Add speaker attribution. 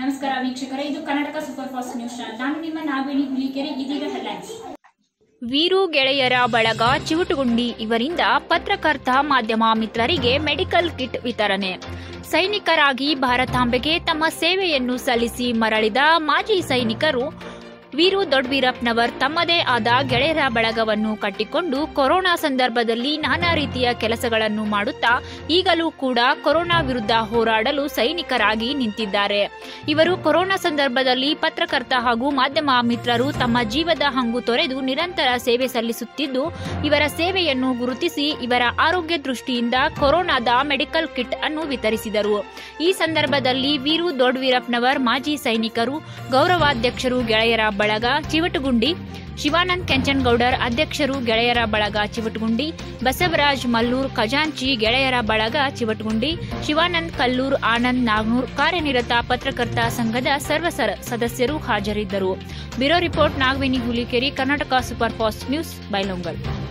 Speaker 1: ನಮಸ್ಕಾರ ವೀಕ್ಷಕರೇ, ಇದು ಕರ್ನಾಟಕ ಸೂಪರ್ ಫಾಸ್ಟ್ ನ್ಯೂಸ್ ನಾನು ನಿಮ್ಮ ನಾಗವೇಣಿ ಹುಲಿಕೆರೆ, ಇದೀಗ ಹೆಡ್ಲೈನ್ಸ್.
Speaker 2: ವೀರು ಗೆಳೆಯರ ಬಳಗ ಚಿವುಟುಗುಂಡಿ, ಇವರಿಂದ ಪತ್ರಕರ್ತ ಮಾಧ್ಯಮ ಮಿತ್ರರಿಗೆ ಮೆಡಿಕಲ್ ಕಿಟ್ ವಿತರಣೆ. ಸೈನಿಕರಾಗಿ ಭಾರತಾಂಬೆಗೆ ತಮ್ಮ ಸೇವೆಯನ್ನು ಸಲ್ಲಿಸಿ ಮರಳಿದ ಮಾಜಿ ಸೈನಿಕರು ವೀರು ದೊಡ್ಡವೀರಪ್ಪನವರ್ ತಮ್ಮದೇ ಆದ ಗೆಳೆಯರ ಬಳಗವನ್ನು ಕಟ್ಟಿಕೊಂಡು ಕೊರೋನಾ ಸಂದರ್ಭದಲ್ಲಿ ನಾನಾ ರೀತಿಯ ಕೆಲಸಗಳನ್ನು ಮಾಡುತ್ತಾ ಈಗಲೂ ಕೂಡ ಕೊರೋನಾ ವಿರುದ್ಧ ಹೋರಾಡಲು ಸೈನಿಕರಾಗಿ ನಿಂತಿದ್ದಾರೆ. ಇವರು ಕೊರೋನಾ ಸಂದರ್ಭದಲ್ಲಿ ಪತ್ರಕರ್ತ ಹಾಗೂ ಮಾಧ್ಯಮ ಮಿತ್ರರು ತಮ್ಮ ಜೀವದ ಹಂಗು ತೊರೆದು ನಿರಂತರ ಸೇವೆ ಸಲ್ಲಿಸುತ್ತಿದ್ದು, ಇವರ ಸೇವೆಯನ್ನು ಗುರುತಿಸಿ ಇವರ ಆರೋಗ್ಯ ದೃಷ್ಟಿಯಿಂದ ಕೊರೋನಾದ ಮೆಡಿಕಲ್ ಕಿಟ್ ಅನ್ನು ವಿತರಿಸಿದರು. ಈ ಸಂದರ್ಭದಲ್ಲಿ ವೀರು ದೊಡ್ಡವೀರಪ್ಪನವರ್ ಮಾಜಿ ಸೈನಿಕರು, ಗೌರವಾಧ್ಯಕ್ಷರು, ಗೆಳೆಯರ ಬಳಗ ಚಿವಟಗುಂಡಿ, ಶಿವಾನಂದ್ ಕೆಂಚನ್ಗೌಡರ್ ಅಧ್ಯಕ್ಷರು ಗೆಳೆಯರ ಬಳಗ ಚಿವಟಗುಂಡಿ, ಬಸವರಾಜ್ ಮಲ್ಲೂರ್ ಖಜಾಂಚಿ ಗೆಳೆಯರ ಬಳಗ ಚಿವಟಗುಂಡಿ, ಶಿವಾನಂದ್ ಕಲ್ಲೂರ್ ಆನಂದ್ ನಾಗ್ನೂರ್ ಕಾರ್ಯನಿರತ ಪತ್ರಕರ್ತ ಸಂಘದ ಸರ್ವ ಸರ- ಸದಸ್ಯರು ಹಾಜರಿದ್ದರು. Bureau report Nagaveni Hulikeri, Karnataka super fast news, Bailhongal.